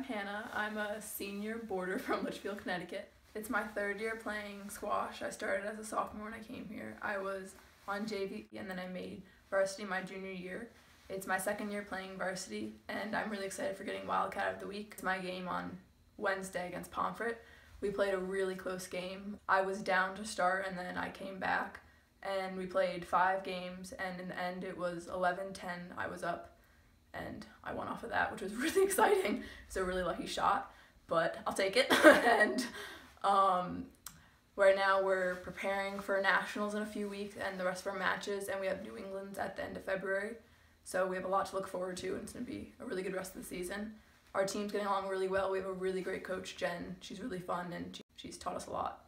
I'm Hannah. I'm a senior boarder from Litchfield, Connecticut. It's my third year playing squash. I started as a sophomore when I came here. I was on JV and then I made varsity my junior year. It's my second year playing varsity and I'm really excited for getting Wildcat of the Week. It's my game on Wednesday against Pomfret. We played a really close game. I was down to start and then I came back and we played five games and in the end it was 11-10. I was up and I won off of that, which was really exciting. It's a really lucky shot, but I'll take it. and um, right now we're preparing for nationals in a few weeks and the rest of our matches, and we have New England's at the end of February. So we have a lot to look forward to, and it's to be a really good rest of the season. Our team's getting along really well. We have a really great coach, Jen. She's really fun, and she's taught us a lot.